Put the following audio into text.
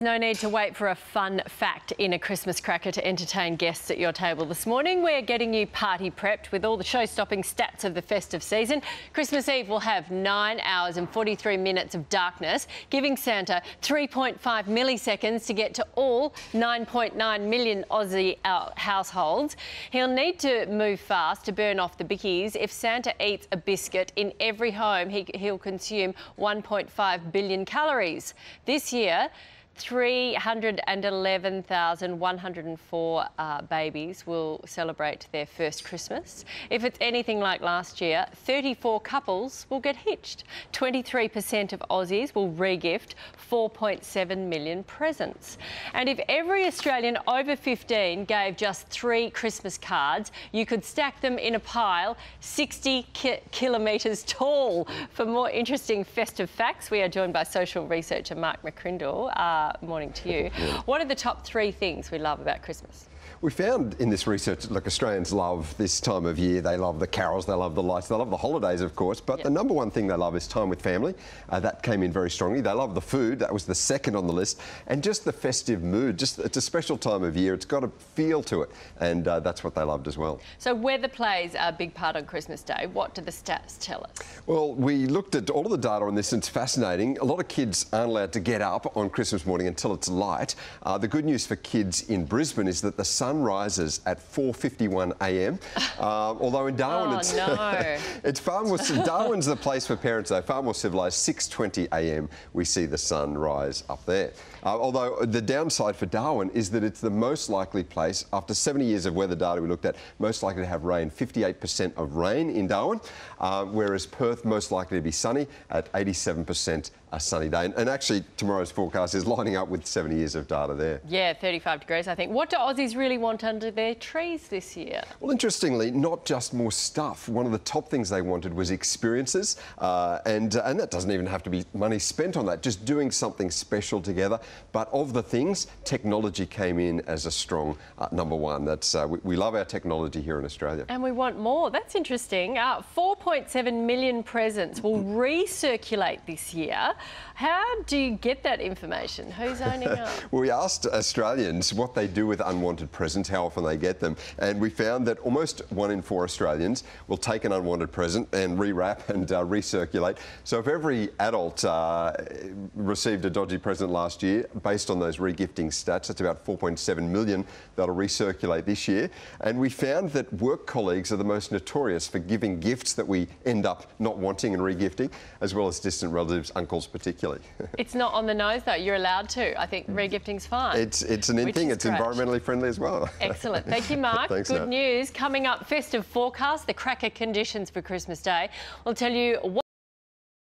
No need to wait for a fun fact in a Christmas cracker to entertain guests at your table this morning. We're getting you party prepped with all the show stopping stats of the festive season. Christmas Eve will have 9 hours and 43 minutes of darkness, giving Santa 3.5 milliseconds to get to all 9.9 million Aussie uh, households. He'll need to move fast to burn off the bickies. If Santa eats a biscuit in every home, he, he'll consume 1.5 billion calories. This year, 311,104 uh, babies will celebrate their first Christmas. If it's anything like last year, 34 couples will get hitched. 23% of Aussies will regift 4.7 million presents. And if every Australian over 15 gave just three Christmas cards, you could stack them in a pile 60 ki kilometres tall. For more interesting festive facts, we are joined by social researcher Mark McCrindle. Uh, morning to you. What are the top three things we love about Christmas? We found in this research, look, Australians love this time of year. They love the carols, they love the lights, they love the holidays, of course. But yep. the number one thing they love is time with family. Uh, that came in very strongly. They love the food. That was the second on the list. And just the festive mood. Just It's a special time of year. It's got a feel to it. And uh, that's what they loved as well. So weather plays a big part on Christmas Day. What do the stats tell us? Well, we looked at all of the data on this and it's fascinating. A lot of kids aren't allowed to get up on Christmas morning until it's light. Uh, the good news for kids in Brisbane is that the sun rises at 4.51 a.m. Uh, although in Darwin, oh, it's, no. it's far more... Darwin's the place for parents, though, far more civilised. 6.20 a.m. we see the sun rise up there. Uh, although the downside for Darwin is that it's the most likely place, after 70 years of weather data we looked at, most likely to have rain. 58% of rain in Darwin, uh, whereas Perth most likely to be sunny at 87% a sunny day. And, actually, tomorrow's forecast is lining up with 70 years of data there. Yeah, 35 degrees, I think. What do Aussies really want under their trees this year? Well, interestingly, not just more stuff. One of the top things they wanted was experiences, uh, and, uh, and that doesn't even have to be money spent on that, just doing something special together. But of the things, technology came in as a strong uh, number one. That's uh, we, we, love our technology here in Australia. And we want more. That's interesting. Uh, 4.7 million presents will recirculate this year. How do you get that information? Who's owning up? well, we asked Australians what they do with unwanted presents, how often they get them, and we found that almost one in four Australians will take an unwanted present and rewrap and uh, recirculate. So if every adult uh, received a dodgy present last year, based on those regifting stats, that's about 4.7 million that'll recirculate this year. And we found that work colleagues are the most notorious for giving gifts that we end up not wanting and regifting, as well as distant relatives, uncles particularly. it's not on the nose though. You're allowed to. I think regifting's fine. It's it's an in thing. It's great. environmentally friendly as well. Excellent. Thank you, Mark. Thanks, Good news coming up. Festive forecast. The cracker conditions for Christmas Day. We'll tell you what.